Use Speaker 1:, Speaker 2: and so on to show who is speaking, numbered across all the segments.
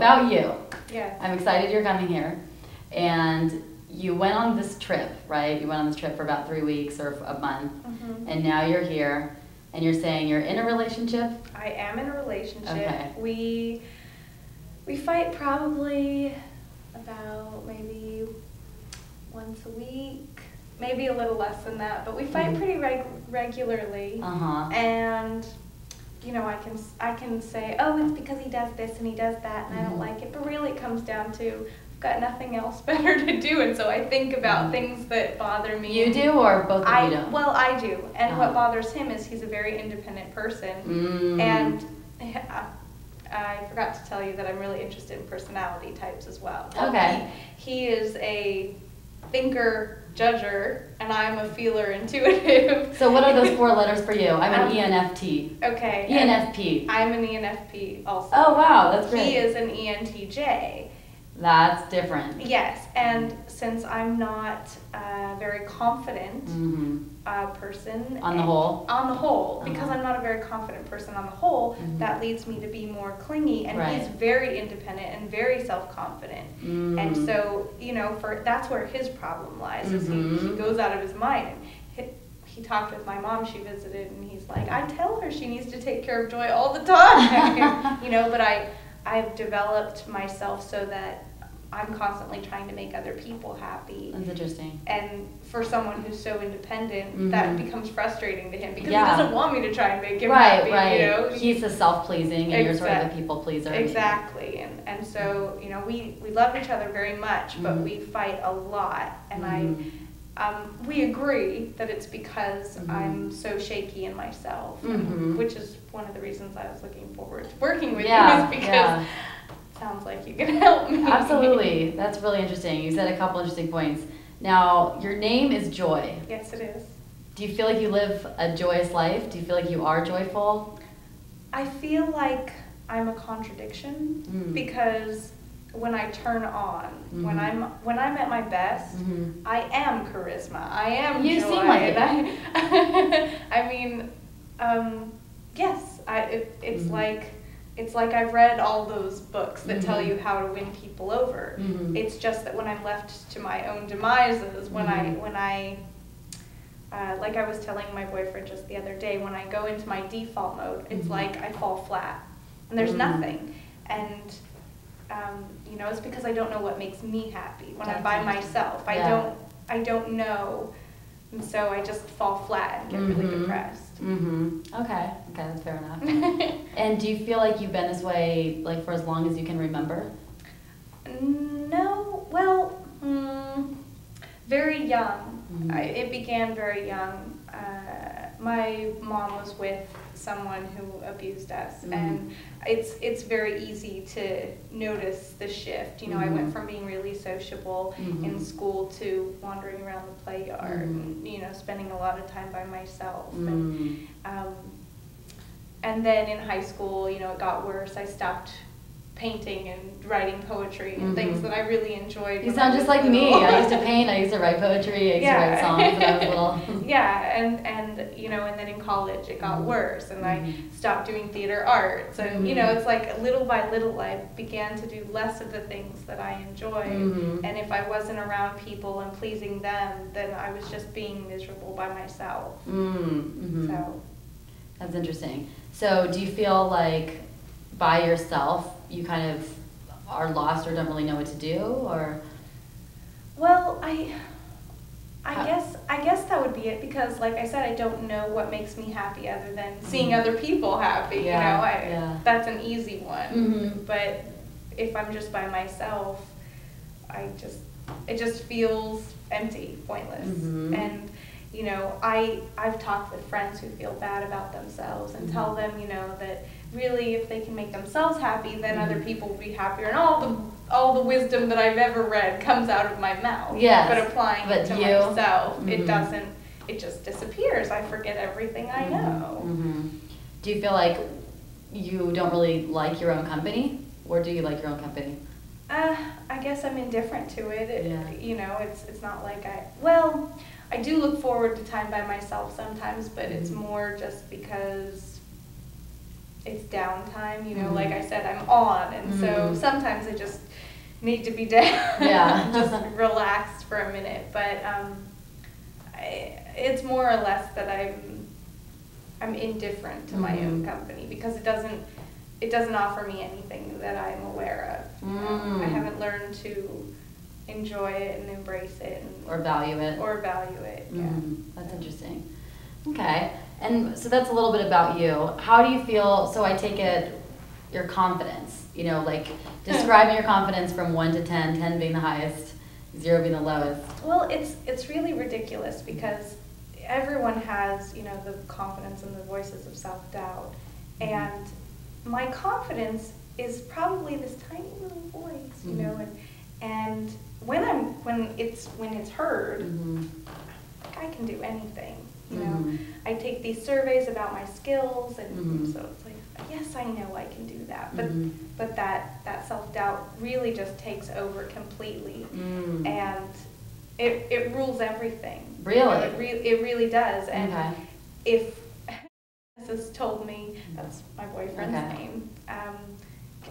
Speaker 1: about you.
Speaker 2: Yeah.
Speaker 1: I'm excited you're coming here. And you went on this trip, right? You went on this trip for about three weeks or a month.
Speaker 2: Mhm.
Speaker 1: And now you're here. And you're saying you're in a relationship?
Speaker 2: I am in a relationship.
Speaker 1: Okay.
Speaker 2: We we fight probably about maybe once a week, maybe a little less than that, but we fight
Speaker 1: Mhm.
Speaker 2: pretty reg- regularly.
Speaker 1: Uh huh.
Speaker 2: And you know, I can I can say, oh, it's because he does this and he does that, and I
Speaker 1: Mhm.
Speaker 2: don't like it. But really, it comes down to I've got nothing else better to do, and so I think about
Speaker 1: Mhm.
Speaker 2: things that bother me.
Speaker 1: You do, or both of
Speaker 2: I
Speaker 1: you don't?
Speaker 2: well, I do, and
Speaker 1: Uh-huh.
Speaker 2: what bothers him is he's a very independent person,
Speaker 1: Mm.
Speaker 2: and I, I forgot to tell you that I'm really interested in personality types as well.
Speaker 1: Okay.
Speaker 2: He, he is a thinker, judger, and I'm a feeler, intuitive.
Speaker 1: So what are those four letters for you? I'm an
Speaker 2: Um,
Speaker 1: ENFT.
Speaker 2: Okay.
Speaker 1: ENFP.
Speaker 2: I'm an ENFP also.
Speaker 1: Oh wow, that's great.
Speaker 2: He is an ENTJ.
Speaker 1: That's different.
Speaker 2: Yes, and since I'm not a very confident
Speaker 1: hmm
Speaker 2: uh, person,
Speaker 1: On the whole.
Speaker 2: on the whole, because
Speaker 1: Uh-huh.
Speaker 2: I'm not a very confident person on the whole,
Speaker 1: Mhm.
Speaker 2: that leads me to be more clingy, and he's
Speaker 1: Right.
Speaker 2: very independent and very self-confident.
Speaker 1: Mm.
Speaker 2: And so, you know, for that's where his problem lies. Is he, he
Speaker 1: Mhm.
Speaker 2: goes out of his mind. And he, he talked with my mom. She visited, and he's like, I tell her she needs to take care of Joy all the time. you know, but I I've developed myself so that I'm constantly trying to make other people happy.
Speaker 1: That's interesting.
Speaker 2: And for someone who's so independent,
Speaker 1: Mhm.
Speaker 2: that becomes frustrating to him because
Speaker 1: Yeah.
Speaker 2: he doesn't want me to try and make him
Speaker 1: right,
Speaker 2: happy.
Speaker 1: right.
Speaker 2: You know,
Speaker 1: He's a self-pleasing, and you're sort of a people pleaser.
Speaker 2: Exactly, and and so you know we we love each other very much, but
Speaker 1: Mhm.
Speaker 2: we fight a lot, and
Speaker 1: Mhm.
Speaker 2: I um, we agree that it's because
Speaker 1: Mhm.
Speaker 2: I'm so shaky in myself,
Speaker 1: Mhm.
Speaker 2: which is one of the reasons I was looking forward to working with
Speaker 1: Yeah,
Speaker 2: you is because
Speaker 1: yeah.
Speaker 2: Sounds like you can help me.
Speaker 1: Absolutely. That's really interesting. You said a couple interesting points. Now, your name is Joy.
Speaker 2: yes, it is.
Speaker 1: Do you feel like you live a joyous life? Do you feel like you are joyful?
Speaker 2: I feel like I'm a contradiction
Speaker 1: Mm.
Speaker 2: because when I turn on, when
Speaker 1: Mhm.
Speaker 2: I'm when I'm at my best,
Speaker 1: Mhm.
Speaker 2: I am charisma. I am
Speaker 1: You
Speaker 2: joy.
Speaker 1: seem like it.
Speaker 2: I, I mean, um, yes. I it, it's
Speaker 1: Mhm.
Speaker 2: like it's like I've read all those books that tell
Speaker 1: Mhm.
Speaker 2: you how to win people over.
Speaker 1: Mhm.
Speaker 2: It's just that when I'm left to my own demises, when I
Speaker 1: Mhm.
Speaker 2: when I uh, like I was telling my boyfriend just the other day, when I go into my default mode, it's
Speaker 1: Mhm.
Speaker 2: like I fall flat, and there's
Speaker 1: Mhm.
Speaker 2: nothing, and um, you know, it's because I don't know what makes me happy when I'm by myself. I don't, I don't know, and so I just fall flat and get really
Speaker 1: Mhm.
Speaker 2: depressed.
Speaker 1: Mm-hmm. Okay. Okay, that's fair enough. and do you feel like you've been this way like for as long as you can remember?
Speaker 2: no, well, mm, very young.
Speaker 1: Mhm.
Speaker 2: I, it began very young. Uh, my mom was with someone who abused us,
Speaker 1: Mhm.
Speaker 2: and it's it's very easy to notice the shift. You know, I went
Speaker 1: Mhm.
Speaker 2: from being really sociable in
Speaker 1: Mhm.
Speaker 2: school to wandering around the play yard, and you know, spending a lot of time by myself. And,
Speaker 1: Mm.
Speaker 2: um, and then in high school, you know, it got worse. I stopped painting and writing poetry and things
Speaker 1: Mhm.
Speaker 2: that I really enjoyed.
Speaker 1: You sound just like me. I used to paint. I used to write poetry. I used to write songs when I was little.
Speaker 2: yeah, and and you know, and then in college it got
Speaker 1: Mhm.
Speaker 2: worse, and I
Speaker 1: Mhm.
Speaker 2: stopped doing theater arts, and you know,
Speaker 1: Mhm.
Speaker 2: it's like little by little I began to do less of the things that I enjoyed,
Speaker 1: Mhm.
Speaker 2: and if I wasn't around people and pleasing them, then I was just being miserable by myself.
Speaker 1: Mm-hmm.
Speaker 2: So
Speaker 1: That's interesting. So, do you feel like by yourself you kind of are lost or don't really know what to do, or?
Speaker 2: Well, I I
Speaker 1: How-
Speaker 2: guess I guess that would be it because like I said I don't know what makes me happy other than seeing
Speaker 1: Mhm.
Speaker 2: other people happy,
Speaker 1: Yeah,
Speaker 2: you know. I
Speaker 1: yeah.
Speaker 2: that's an easy one.
Speaker 1: Mhm.
Speaker 2: But if I'm just by myself, I just it just feels empty, pointless.
Speaker 1: Mhm.
Speaker 2: And you know, I I've talked with friends who feel bad about themselves and tell
Speaker 1: Mhm.
Speaker 2: them, you know, that really if they can make themselves happy, then other
Speaker 1: Mhm.
Speaker 2: people will be happier and all the all the wisdom that I've ever read comes out of my mouth.
Speaker 1: Yes,
Speaker 2: But applying
Speaker 1: but
Speaker 2: it to
Speaker 1: you-
Speaker 2: myself,
Speaker 1: Mhm.
Speaker 2: it doesn't it just disappears. I forget everything I know.
Speaker 1: hmm Do you feel like you don't really like your own company, or do you like your own company?
Speaker 2: Uh, I guess I'm indifferent to it. it
Speaker 1: Yeah.
Speaker 2: You know, it's it's not like I well, I do look forward to time by myself sometimes, but it's
Speaker 1: Mhm.
Speaker 2: more just because it's downtime. You know,
Speaker 1: Mhm.
Speaker 2: like I said, I'm on, and so
Speaker 1: Mhm.
Speaker 2: sometimes I just need to be down.
Speaker 1: Yeah.
Speaker 2: just relaxed for a minute. But um, I, it's more or less that I'm I'm indifferent to my own
Speaker 1: Mhm.
Speaker 2: company because it doesn't it doesn't offer me anything that I'm aware of. You know, I
Speaker 1: Mm.
Speaker 2: haven't learned to enjoy it and embrace it and,
Speaker 1: Or value it?
Speaker 2: or value it. Yeah.
Speaker 1: Mhm, That's interesting. Okay, and so that's a little bit about you. How do you feel, so I take it, your confidence, you know, like describing your confidence from one to 10, 10 being the highest, zero being the lowest.
Speaker 2: Well, it's it's really ridiculous because everyone has, you know, the confidence and the voices of self-doubt.
Speaker 1: Mhm.
Speaker 2: And my confidence is probably this tiny little voice, you know,
Speaker 1: Mhm.
Speaker 2: and and when I'm when it's when it's heard,
Speaker 1: Mhm,
Speaker 2: I can do anything, you know.
Speaker 1: Mhm.
Speaker 2: I take these surveys about my skills and
Speaker 1: Mhm.
Speaker 2: so it's like yes, I know I can do that. But
Speaker 1: Mhm.
Speaker 2: but that that self-doubt really just takes over completely
Speaker 1: Mm.
Speaker 2: and it, it rules everything.
Speaker 1: Really?
Speaker 2: You know, it, re- it really does. And
Speaker 1: Okay.
Speaker 2: if has told me that's my boyfriend's
Speaker 1: Okay.
Speaker 2: name. Um,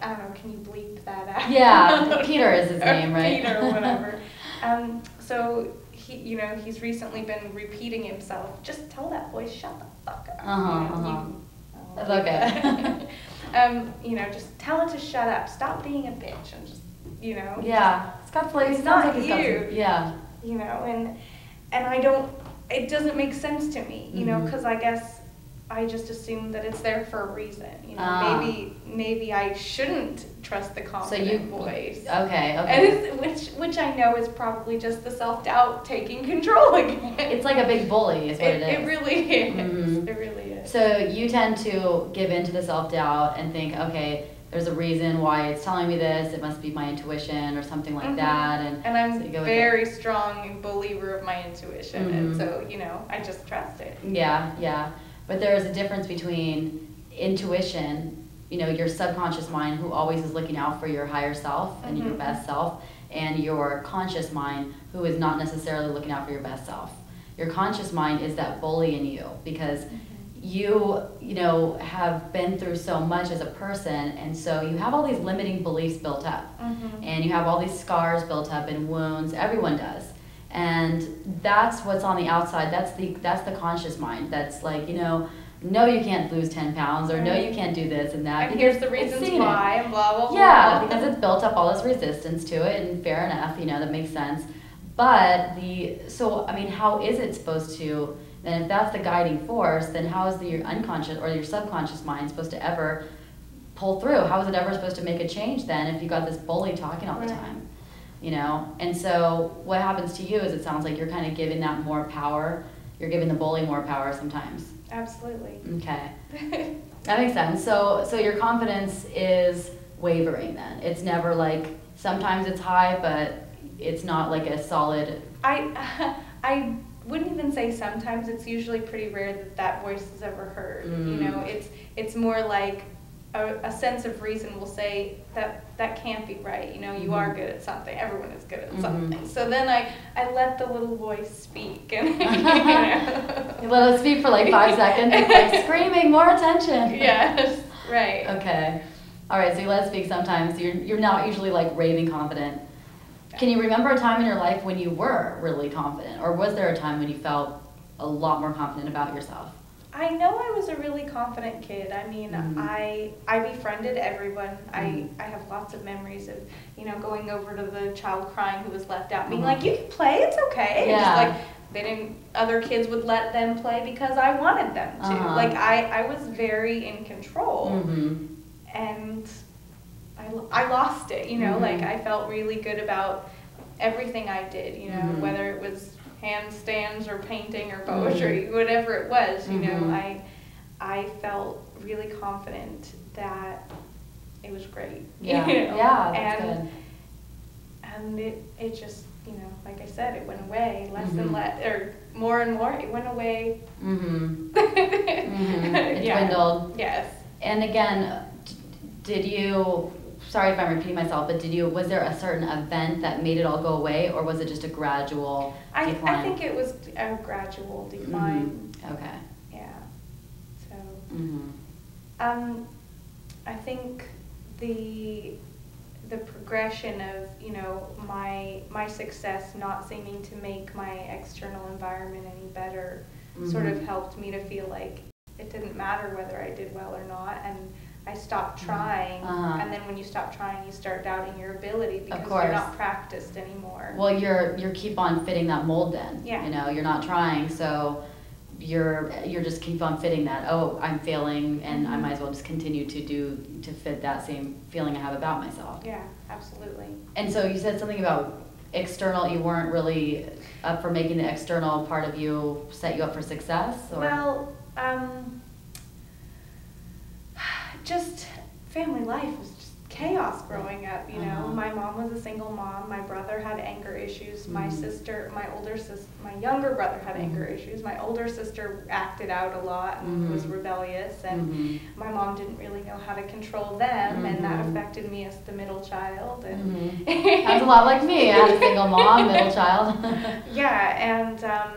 Speaker 2: I don't know. Can you bleep that out?
Speaker 1: Yeah, Peter is his name, right?
Speaker 2: Peter, whatever. um, so he, you know, he's recently been repeating himself. Just tell that voice, shut the fuck up.
Speaker 1: Uh-huh,
Speaker 2: You know,
Speaker 1: uh-huh.
Speaker 2: you-
Speaker 1: That's okay.
Speaker 2: um, you know, just tell it to shut up. Stop being a bitch and just, you know.
Speaker 1: Yeah, Scott's like,
Speaker 2: It's not
Speaker 1: like got
Speaker 2: you.
Speaker 1: some- Yeah.
Speaker 2: you know and and i don't it doesn't make sense to me you know
Speaker 1: Mhm.
Speaker 2: because i guess i just assume that it's there for a reason you know
Speaker 1: Ah.
Speaker 2: maybe maybe i shouldn't trust the
Speaker 1: So you,
Speaker 2: voice
Speaker 1: okay,
Speaker 2: and
Speaker 1: okay.
Speaker 2: it's, which which i know is probably just the self-doubt taking control again
Speaker 1: It's like a big bully is what it,
Speaker 2: it,
Speaker 1: is.
Speaker 2: it really is
Speaker 1: Mhm.
Speaker 2: it really is
Speaker 1: So you tend to give in to the self-doubt and think, okay, there's a reason why it's telling me this, it must be my intuition or something like
Speaker 2: Mhm.
Speaker 1: that, and
Speaker 2: and i'm
Speaker 1: so you go with it.
Speaker 2: very strong believer of my intuition and
Speaker 1: Mhm.
Speaker 2: so you know i just trust it
Speaker 1: Yeah, yeah. But there is a difference between intuition, you know, your subconscious mind who always is looking out for your higher self and your
Speaker 2: Mhm.
Speaker 1: best self, and your conscious mind who is not necessarily looking out for your best self. Your conscious mind is that bully in you because you, you know, have been through so much as a person, and so you have all these limiting beliefs built up
Speaker 2: Mhm.
Speaker 1: and you have all these scars built up and wounds everyone does and that's what's on the outside. That's the that's the conscious mind that's like you know no you can't lose 10 pounds or no you can't do this and that
Speaker 2: and here's the reasons why and blah blah blah
Speaker 1: yeah because it's built up all this resistance to it and fair enough you know that makes sense. But the so i mean how is it supposed to then if that's the guiding force then how is the your unconscious or your subconscious mind supposed to ever pull through? How is it ever supposed to make a change then if you got this bully talking all the time you know and so what happens to you is it sounds like you're kind of giving that more power you're giving the bully more power sometimes
Speaker 2: Absolutely.
Speaker 1: okay that makes sense so so your confidence is wavering then it's never like sometimes it's high but it's not like a solid
Speaker 2: I I wouldn't even say sometimes. It's usually pretty rare that that voice is ever heard. You
Speaker 1: Mm.
Speaker 2: know, it's it's more like a, a sense of reason will say that that can't be right. You know, you are
Speaker 1: Mhm.
Speaker 2: good at something. Everyone is good at
Speaker 1: Mhm.
Speaker 2: something. So then I I let the little voice speak and you know.
Speaker 1: let it speak for like five seconds it's like screaming more attention
Speaker 2: yes, right.
Speaker 1: Okay. All right. So you let it speak sometimes. You're you're not usually like raving confident. Can you remember a time in your life when you were really confident, or was there a time when you felt a lot more confident about yourself?
Speaker 2: I know I was a really confident kid. I mean,
Speaker 1: Mhm.
Speaker 2: I I befriended everyone. I
Speaker 1: Mhm.
Speaker 2: I have lots of memories of you know going over to the child crying who was left out, being
Speaker 1: Mhm.
Speaker 2: like, "You can play. It's okay."
Speaker 1: Yeah.
Speaker 2: Just like they didn't. Other kids would let them play because I wanted them to.
Speaker 1: Uh-huh.
Speaker 2: Like I I was very in control,
Speaker 1: Mm-hmm.
Speaker 2: and I I lost it. You know,
Speaker 1: Mhm.
Speaker 2: like I felt really good about everything I did. You know,
Speaker 1: Mhm.
Speaker 2: whether it was handstands or painting or poetry, whatever it was. You
Speaker 1: Mhm.
Speaker 2: know, I I felt really confident that it was great.
Speaker 1: Yeah.
Speaker 2: You know?
Speaker 1: Yeah. That's
Speaker 2: and
Speaker 1: good.
Speaker 2: and it it just you know, like I said, it went away less and
Speaker 1: Mhm.
Speaker 2: less, or more and more. It went away.
Speaker 1: Mm-hmm.
Speaker 2: mm-hmm.
Speaker 1: It dwindled.
Speaker 2: Yes.
Speaker 1: And again, d- did you? Sorry if I'm repeating myself, but did you? Was there a certain event that made it all go away, or was it just a gradual
Speaker 2: I,
Speaker 1: decline?
Speaker 2: I think it was a gradual decline.
Speaker 1: Mhm. Okay.
Speaker 2: Yeah. So,
Speaker 1: Mm-hmm.
Speaker 2: um, I think the the progression of you know my my success not seeming to make my external environment any better sort of
Speaker 1: Mhm.
Speaker 2: helped me to feel like it didn't matter whether I did well or not and I stopped trying
Speaker 1: Uh-huh.
Speaker 2: and then when you stop trying you start doubting your ability because you're not practiced anymore.
Speaker 1: Well, you're you're keep on fitting that mold then.
Speaker 2: Yeah.
Speaker 1: You know, you're not trying, so you're you're just keep on fitting that. Oh, I'm failing, and I
Speaker 2: Mhm.
Speaker 1: might as well just continue to do to fit that same feeling I have about myself.
Speaker 2: yeah, absolutely.
Speaker 1: And so you said something about external. You weren't really up for making the external part of you set you up for success. Or?
Speaker 2: Well, um, just family life was just chaos growing up. You know,
Speaker 1: Uh-huh.
Speaker 2: my mom was a single mom. My brother had anger issues. My
Speaker 1: Mhm.
Speaker 2: sister, my older sis, my younger brother had anger
Speaker 1: Mhm.
Speaker 2: issues. My older sister acted out a lot and was
Speaker 1: Mhm.
Speaker 2: rebellious, and
Speaker 1: Mhm.
Speaker 2: my mom didn't really know how to control them, and that
Speaker 1: Mhm.
Speaker 2: affected me as the middle child. And
Speaker 1: Mhm. Sounds a lot like me. I had a single mom, middle child.
Speaker 2: yeah, and um,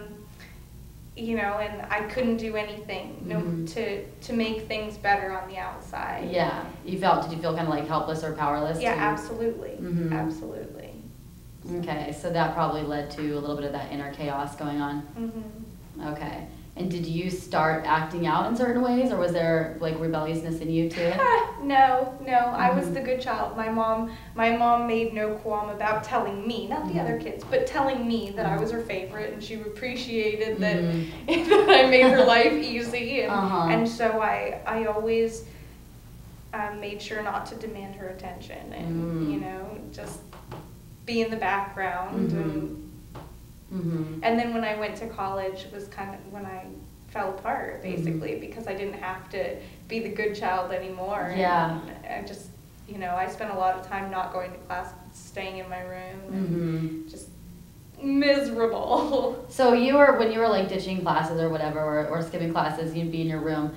Speaker 2: you know, and I couldn't do anything no,
Speaker 1: Mhm.
Speaker 2: to to make things better on the outside.
Speaker 1: yeah. You felt? Did you feel kind of like helpless or powerless?
Speaker 2: Yeah,
Speaker 1: to-
Speaker 2: absolutely,
Speaker 1: Mhm.
Speaker 2: absolutely.
Speaker 1: Okay, so that probably led to a little bit of that inner chaos going on.
Speaker 2: hmm
Speaker 1: Okay. And did you start acting out in certain ways, or was there like rebelliousness in you too?
Speaker 2: no, no, I was
Speaker 1: Mhm.
Speaker 2: the good child. My mom, my mom made no qualm about telling me, not the
Speaker 1: Mhm.
Speaker 2: other kids, but telling me that I was her favorite, and she appreciated that,
Speaker 1: Mhm.
Speaker 2: that I made her life easy, and
Speaker 1: Uh-huh.
Speaker 2: and so I I always um, made sure not to demand her attention, and
Speaker 1: Mm.
Speaker 2: you know just be in the background,
Speaker 1: Mhm.
Speaker 2: and
Speaker 1: Mm-hmm.
Speaker 2: and then when I went to college was kind of when I fell apart
Speaker 1: Mm-hmm.
Speaker 2: basically because I didn't have to be the good child anymore. and
Speaker 1: Yeah.
Speaker 2: I just you know I spent a lot of time not going to class, staying in my room, and
Speaker 1: Mm-hmm.
Speaker 2: just miserable.
Speaker 1: So you were when you were like ditching classes or whatever, or, or skipping classes, you'd be in your room,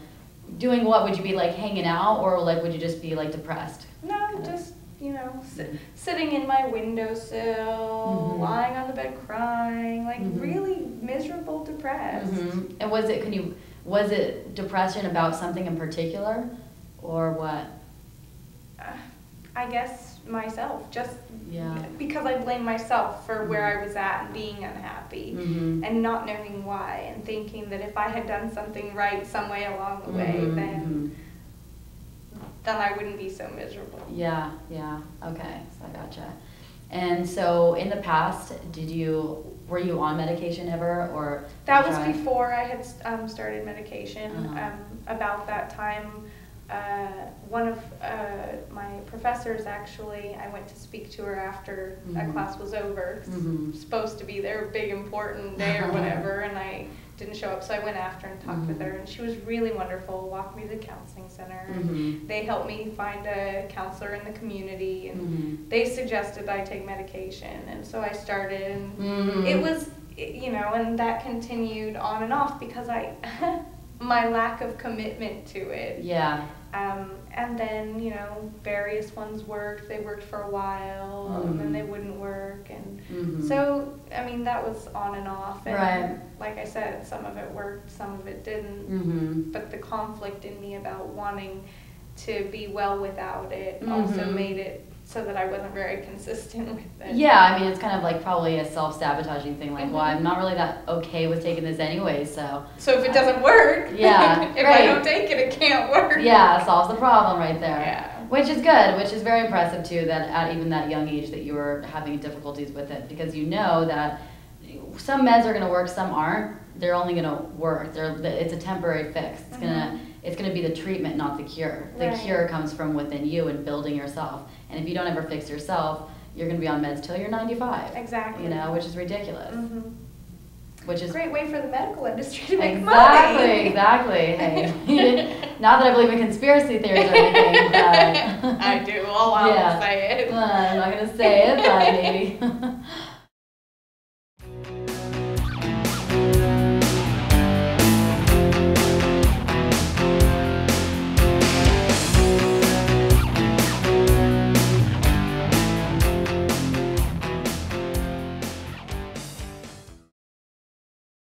Speaker 1: doing what? Would you be like hanging out, or like would you just be like depressed?
Speaker 2: no, just you know si- sitting in my windowsill,
Speaker 1: Mhm.
Speaker 2: lying on the bed crying, like
Speaker 1: Mhm.
Speaker 2: really miserable, depressed.
Speaker 1: Mhm. And was it? Can you? Was it depression about something in particular, or what?
Speaker 2: Uh, I guess myself, just
Speaker 1: Yeah.
Speaker 2: because I blame myself for where I was at and being unhappy
Speaker 1: Mm-hmm.
Speaker 2: and not knowing why and thinking that if I had done something right some way along the way, then then I wouldn't be so miserable.
Speaker 1: Yeah, yeah, okay, so I gotcha. And so in the past, did you, were you on medication ever, or?
Speaker 2: That was before I had um, started medication.
Speaker 1: Uh-huh.
Speaker 2: Um, about that time, uh, one of uh, my professors actually, I went to speak to her after
Speaker 1: Mhm.
Speaker 2: that class was over.
Speaker 1: Mhm.
Speaker 2: supposed to be their big important day or whatever, and I didn't show up, so I went after and talked with
Speaker 1: Mhm.
Speaker 2: her, and she was really wonderful. Walked me to the counseling center. and
Speaker 1: Mhm.
Speaker 2: They helped me find a counselor in the community, and
Speaker 1: Mhm.
Speaker 2: they suggested I take medication, and so I started. And
Speaker 1: Mhm.
Speaker 2: it was you know and that continued on and off because i my lack of commitment to it
Speaker 1: Yeah,
Speaker 2: um, and then you know various ones worked they worked for a while and then
Speaker 1: Mhm.
Speaker 2: they wouldn't work and
Speaker 1: Mhm.
Speaker 2: so i mean that was on and off and
Speaker 1: Right.
Speaker 2: like i said some of it worked some of it didn't
Speaker 1: Mhm.
Speaker 2: but the conflict in me about wanting to be well without it also
Speaker 1: Mhm.
Speaker 2: made it so that i wasn't very consistent with it
Speaker 1: Yeah, I mean, it's kind of like probably a self-sabotaging thing, like, well,
Speaker 2: Mhm.
Speaker 1: I'm not really that okay with taking this anyway, so.
Speaker 2: So if it doesn't work,
Speaker 1: Yeah,
Speaker 2: if
Speaker 1: right.
Speaker 2: I don't take it, it can't work.
Speaker 1: Yeah, solves the problem right there.
Speaker 2: Yeah.
Speaker 1: Which is good, which is very impressive too, that at even that young age that you were having difficulties with it, because you know that some meds are gonna work, some aren't. They're only gonna work. They're, it's a temporary fix. It's gonna, it's gonna be the treatment, not the cure. The
Speaker 2: Right.
Speaker 1: cure comes from within you and building yourself. And if you don't ever fix yourself, you're gonna be on meds till you're ninety-five.
Speaker 2: Exactly.
Speaker 1: You know, which is ridiculous.
Speaker 2: Mhm.
Speaker 1: Which is a
Speaker 2: Great way for the medical industry to make
Speaker 1: exactly,
Speaker 2: money. exactly.
Speaker 1: Exactly. Hey, not that I believe in conspiracy theories or anything, but
Speaker 2: I do. All I'll
Speaker 1: Yeah.
Speaker 2: say it.
Speaker 1: Uh, I'm not gonna say it, but maybe.